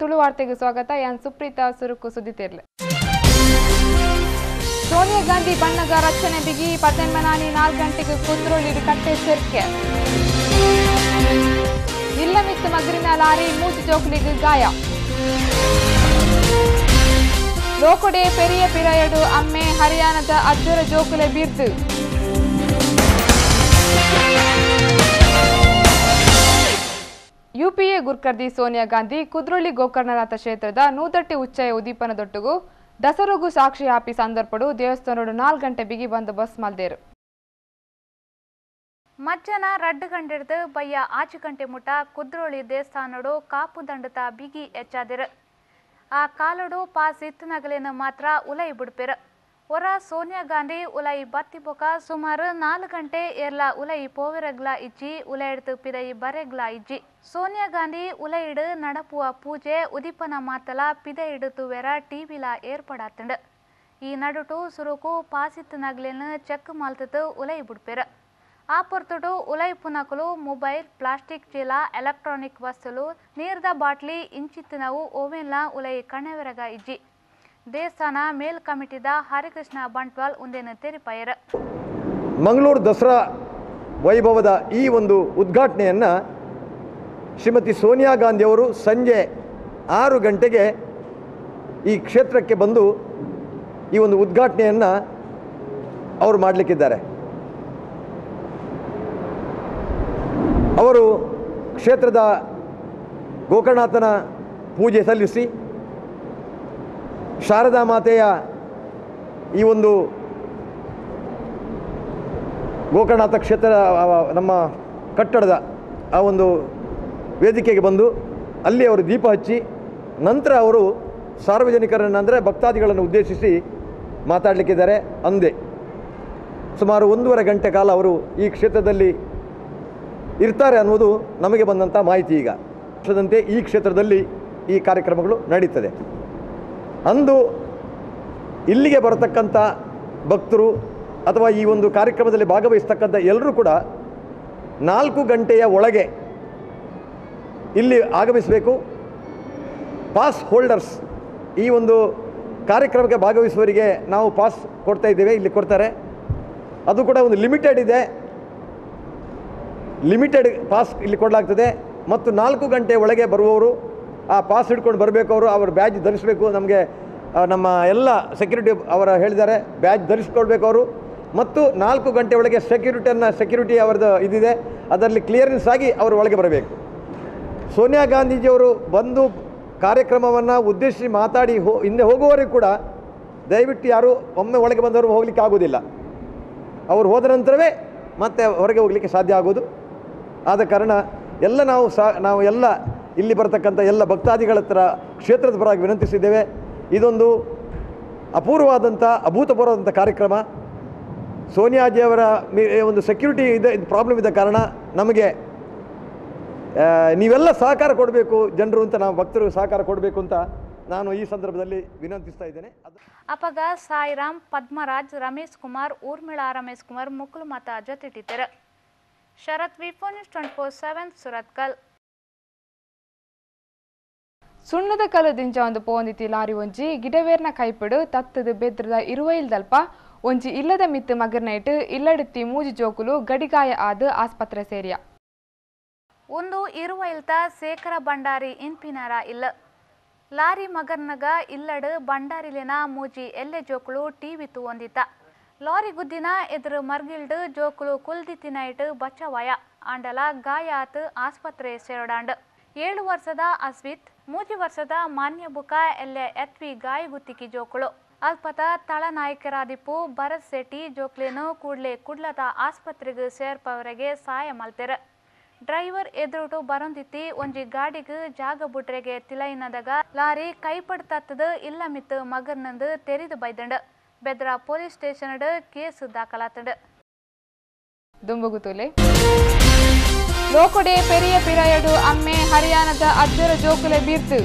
ತುಳು ವಾರ್ತೆಗೆ ಸ್ವಾಗತ. ಯಾನ್ ಸುಪ್ರೀತಾ ಸುರುಕು ಸುದ್ದಿ ತೀರ್ಲೆ. ಸೋನಿಯಾ ಗಾಂಧಿ ಬಣ್ಣಗ ರಕ್ಷಣೆ ಬಿಗಿ. ಪದ್ದೆನ್ಮನಾನಿ ನಾಲ್ಕು ಗಂಟೆಗೆ ಕುಂದ್ರೋಳಿಡು ಕಟ್ಟೆ ಸೆರ್ಕೆ. ಇಲ್ಲಮಿತ್ತು ಮಗರಿನ ಲಾರಿ ಮೂಜು ಜೋಕ್ಲಿಗೆ ಗಾಯ. ಲೋಕಡೆ, ಪೆರಿಯ ಪಿರಾಯಡು ಅಮ್ಮೆ, ಹರಿಯಾಣದ ಅಜ್ಜರ ಜೋಕುಲೆ ಬೀರ್ದು. ಗುರ್ಕರ್ದಿ ಸೋನಿಯಾ ಗಾಂಧಿ, ಕುದ್ರೋಳಿ ಗೋಕರ್ಣನಾಥ ಕ್ಷೇತ್ರದ ನೂದಟ್ಟಿ ಉಚ್ಚಯ ಉದೀಪನದೊಟ್ಟುಗು ದಸರುಗು ಸಾಕ್ಷಿ ಹಾಪಿ ಸಂದರ್ಪಡು ದೇವಸ್ಥಾನಡು ನಾಲ್ಕು ಗಂಟೆ ಬಿಗಿ ಬಂದೋಬಸ್ತ್ ಮಲ್ದೇರು ಮಜ್ಜನ ರಡ್ಡು ಗಂಡಿಡ್ದು ಬಯ್ಯ ಆಚು ಗಂಟೆ ಮುಟ ಕುದ್ರೋಳಿ ದೇವಸ್ಥಾನಡು ಕಾಪು ದಂಡತ ಬಿಗಿ ಹೆಚ್ಚಾದಿರು. ಆ ಕಾಲಡು ಪಾಸ್ ಇತ್ತನಗಲಿನ ಮಾತ್ರ ಉಲೈ ಬಿಡ್ಪೆರು. ಒರ ಸೋನಿಯಾ ಗಾಂಧಿ ಉಲೈ ಬತ್ತಿ ಬೊಕ ಸುಮಾರು ನಾಲ್ಕು ಗಂಟೆ ಎರ್ಲ ಉಲೈ ಪೋವೆರಗ್ಲ ಇಜ್ಜಿ ಉಲೈಡ್ ಎಡ್ತು ಪಿದೈ ಬರೆಗ್ಲ ಇಜ್ಜಿ. ಸೋನಿಯಾ ಗಾಂಧಿ ಉಲೈಡ್ ನಡಪುವ ಪೂಜೆ, ಉದಿಪನ ಮಾತಲ ಪಿದ ಇಡುತು ವೆರ ಟಿವಿಲ ಏರ್ಪಡಾತಂಡ್. ಈ ನಡುಟು ಸುರುಕು ಪಾಸಿತ್ ನಗ್ಲೆನ್ ಚೆಕ್ ಮಾಲ್ತತು ಉಲೈ ಬುಡ್ಪೆರ. ಆ ಪೊರ್ತುಡು ಉಲೈ ಪುನಕಲು ಮೊಬೈಲ್, ಪ್ಲಾಸ್ಟಿಕ್ ಚೀಲ, ಎಲೆಕ್ಟ್ರಾನಿಕ್ ವಸ್ತುಲು, ನೀರ್ದ ಬಾಟ್ಲಿ ಇಂಚಿತ್ತಿನವು ಓವೆನ್ಲ ಉಲೈ ಕಣವೆರಗ ಇಜ್ಜಿ. ದೇವಸ್ಥಾನ ಮೇಲ್ ಕಮಿಟಿದ ಹರಿಕೃಷ್ಣ ಬಂಟ್ವಾಲ್ ಉಂದೇನ ತೆರಿಪಾಯರ ಮಂಗಳೂರು ದಸರಾ ವೈಭವದ ಈ ಒಂದು ಉದ್ಘಾಟನೆಯನ್ನು ಶ್ರೀಮತಿ ಸೋನಿಯಾ ಗಾಂಧಿಯವರು ಸಂಜೆ ಆರು ಗಂಟೆಗೆ ಈ ಕ್ಷೇತ್ರಕ್ಕೆ ಬಂದು ಈ ಒಂದು ಉದ್ಘಾಟನೆಯನ್ನು ಅವರು ಮಾಡಲಿಕ್ಕಿದ್ದಾರೆ. ಅವರು ಕ್ಷೇತ್ರದ ಗೋಕರ್ಣನಾಥನ ಪೂಜೆ ಸಲ್ಲಿಸಿ ಶಾರದಾ ಮಾತೆಯ ಈ ಒಂದು ಗೋಕರ್ಣಾಥ ಕ್ಷೇತ್ರ ನಮ್ಮ ಕಟ್ಟಡದ ಆ ಒಂದು ವೇದಿಕೆಗೆ ಬಂದು ಅಲ್ಲಿ ಅವರು ದೀಪ ಹಚ್ಚಿ, ನಂತರ ಅವರು ಸಾರ್ವಜನಿಕರನ್ನು ಅಂದರೆ ಭಕ್ತಾದಿಗಳನ್ನು ಉದ್ದೇಶಿಸಿ ಮಾತಾಡಲಿಕ್ಕಿದ್ದಾರೆ ಅಂದೆ. ಸುಮಾರು ಒಂದೂವರೆ ಗಂಟೆ ಕಾಲ ಅವರು ಈ ಕ್ಷೇತ್ರದಲ್ಲಿ ಇರ್ತಾರೆ ಅನ್ನೋದು ನಮಗೆ ಬಂದಂಥ ಮಾಹಿತಿ ಈಗ. ಈ ಕ್ಷೇತ್ರದಲ್ಲಿ ಈ ಕಾರ್ಯಕ್ರಮಗಳು ನಡೀತದೆ. ಅಂದು ಇಲ್ಲಿಗೆ ಬರತಕ್ಕಂಥ ಭಕ್ತರು ಅಥವಾ ಈ ಒಂದು ಕಾರ್ಯಕ್ರಮದಲ್ಲಿ ಭಾಗವಹಿಸ್ತಕ್ಕಂಥ ಎಲ್ಲರೂ ಕೂಡ ನಾಲ್ಕು ಗಂಟೆಯ ಒಳಗೆ ಇಲ್ಲಿ ಆಗಮಿಸಬೇಕು. ಪಾಸ್ ಹೋಲ್ಡರ್ಸ್ ಈ ಒಂದು ಕಾರ್ಯಕ್ರಮಕ್ಕೆ ಭಾಗವಹಿಸುವವರಿಗೆ ನಾವು ಪಾಸ್ ಕೊಡ್ತಾ ಇದ್ದೇವೆ, ಇಲ್ಲಿ ಕೊಡ್ತಾರೆ. ಅದು ಕೂಡ ಒಂದು ಲಿಮಿಟೆಡ್ ಇದೆ. ಲಿಮಿಟೆಡ್ ಪಾಸ್ ಇಲ್ಲಿ ಕೊಡಲಾಗ್ತದೆ. ಮತ್ತು ನಾಲ್ಕು ಗಂಟೆ ಒಳಗೆ ಬರುವವರು ಆ ಪಾಸ್ ಹಿಡ್ಕೊಂಡು ಬರಬೇಕು ಅವರು, ಅವ್ರ ಬ್ಯಾಜ್ ಧರಿಸಬೇಕು. ನಮಗೆ ನಮ್ಮ ಎಲ್ಲ ಸೆಕ್ಯೂರಿಟಿ ಅವರ ಹೇಳಿದ್ದಾರೆ ಬ್ಯಾಜ್ ಧರಿಸ್ಕೊಳ್ಬೇಕು ಅವರು. ಮತ್ತು ನಾಲ್ಕು ಗಂಟೆ ಒಳಗೆ ಸೆಕ್ಯೂರಿಟಿಯನ್ನು ಸೆಕ್ಯೂರಿಟಿ ಅವರದ್ದು ಇದಿದೆ. ಅದರಲ್ಲಿ ಕ್ಲಿಯರೆನ್ಸ್ ಆಗಿ ಅವರು ಒಳಗೆ ಬರಬೇಕು. ಸೋನಿಯಾ ಗಾಂಧೀಜಿಯವರು ಬಂದು ಕಾರ್ಯಕ್ರಮವನ್ನು ಉದ್ದೇಶಿಸಿ ಮಾತಾಡಿ ಹೋ, ಹಿಂದೆ ಹೋಗುವವರೆಗೂ ಕೂಡ ದಯವಿಟ್ಟು ಯಾರು ಒಮ್ಮೆ ಒಳಗೆ ಬಂದವರು ಹೋಗಲಿಕ್ಕೆ ಆಗೋದಿಲ್ಲ ಅವರು ಹೋದ ನಂತರವೇ ಮತ್ತೆ ಹೊರಗೆ ಹೋಗಲಿಕ್ಕೆ ಸಾಧ್ಯ ಆಗೋದು ಆದ ಕಾರಣ ಎಲ್ಲ ನಾವು ಸಹ ನಾವು ಎಲ್ಲ ಇಲ್ಲಿ ಬರತಕ್ಕಂಥ ಎಲ್ಲ ಭಕ್ತಾದಿಗಳ ಹತ್ರ ಕ್ಷೇತ್ರದ ಪರವಾಗಿ ವಿನಂತಿಸಿದ್ದೇವೆ. ಇದೊಂದು ಅಪೂರ್ವವಾದಂಥ, ಅಭೂತಪೂರ್ವವಾದಂಥ ಕಾರ್ಯಕ್ರಮ. ಸೋನಿಯಾಜಿಯವರ ಮೀ ಒಂದು ಸೆಕ್ಯೂರಿಟಿ ಇದೆ ಪ್ರಾಬ್ಲಮ್ ಇದ್ದ ಕಾರಣ ನಮಗೆ ನೀವೆಲ್ಲ ಸಹಕಾರ ಕೊಡಬೇಕು ಜನರು ಅಂತ ನಾವು ಭಕ್ತರು ಸಹಕಾರ ಕೊಡಬೇಕು ಅಂತ ನಾನು ಈ ಸಂದರ್ಭದಲ್ಲಿ ವಿನಂತಿಸ್ತಾ ಇದ್ದೇನೆ. ಅಪಗ ಸಾಯಿರಾಮ್, ಪದ್ಮರಾಜ್, ರಮೇಶ್ ಕುಮಾರ್, ಊರ್ಮಿಳಾ ರಮೇಶ್ ಕುಮಾರ್, ಮುಕುಲ್ ಮತ ಜೊತೆಟಿದ್ದರು Sharath, V four news twenty four seven, Surathkal. ಸುಣ್ಣದ ಕಲದಿಂಚ ಒಂದು ಪೋಂದಿತಿ ಲಾರಿ ಒಂಜಿ, ಗಿಡವೇರ್ನ ಕೈಪಿಡು, ತತ್ತದು ಬೆದ್ರದ ಇರುವೈಲ್ದಲ್ಪ ಒಂಜಿ ಇಲ್ಲದ ಮಿತ್ತು ಮಗರ್ನೈಟ್ ಇಲ್ಲಡಿತ್ತಿ ಮೂಜಿ ಜೋಕುಲು, ಗಡಿಗಾಯ ಆದ ಆಸ್ಪತ್ರೆ ಸೇರಿಯ. ಒಂದು ಇರುವೈಲ್ತ ಸೇಖರ ಭಂಡಾರಿ ಇನ್ಪಿನಾರ ಇಲ್ಲ. ಲಾರಿ ಮಗರ್ನಗ ಇಲ್ಲಡು ಭಂಡಾರಿಲಿನ ಮೂಜಿ ಎಲ್ಲೆ ಜೋಕುಳು ಟಿವಿ ಒಂದಿತ್ತ ಲಾರಿ ಗುದ್ದಿನ ಎದುರು ಮರ್ಗಿಲ್ಡು ಜೋಕುಳು ಕುಲ್ದಿತ್ತಿನೈಟ್ ಬಚ್ಚವಯ, ಆಂಡಲ ಗಾಯ ಆತ ಆಸ್ಪತ್ರೆ ಸೇರೋಡಾಂಡ್. ಏಳು ವರ್ಷದ ಅಸ್ವಿತ್ ಮೂಜಿ ವರ್ಷದ ಮಾನ್ಯ ಬುಕ ಎಲ್ಲೆ ಎತ್ವಿ ಗಾಯಗುತ್ತಿಕಿ ಜೋಕುಳು. ಅಲ್ಪತ ತಳನಾಯಕರಾದಿಪ್ಪು ಭರತ್ ಶೆಟ್ಟಿ ಜೋಕ್ಲೇನು ಕೂಡ್ಲೆ ಕುಡ್ಲದ ಆಸ್ಪತ್ರೆಗೆ ಸೇರ್ಪವರೆಗೆ ಸಹಾಯ ಮಲ್ತೆರ ಡ್ರೈವರ್ ಎದುರುಟು ಬರೊಂದಿತ್ತಿ ಒಂಜಿ ಗಾಡಿಗೆ ಜಾಗ ಬುಟ್ರೆಗೆ ತಿಲೈನದಾಗ ಲಾರಿ ಕೈಪಡ್ ತತ್ತದ ಇಲ್ಲ ಮಿತ್ತು ಮಗರ್ನಂದು ತೆರಿದು ಬೈದಂಡ. ಬೆದ್ರ ಪೊಲೀಸ್ ಸ್ಟೇಷನ್ ಕೇಸ್ ದಾಖಲಾತಂಡ. ದುಂಬುಗುತುಲೆ லோக்கொடே பெரிய பிறையடு அம்மே ஹரியானத அத்தர ஜோக்குல பீர்த்து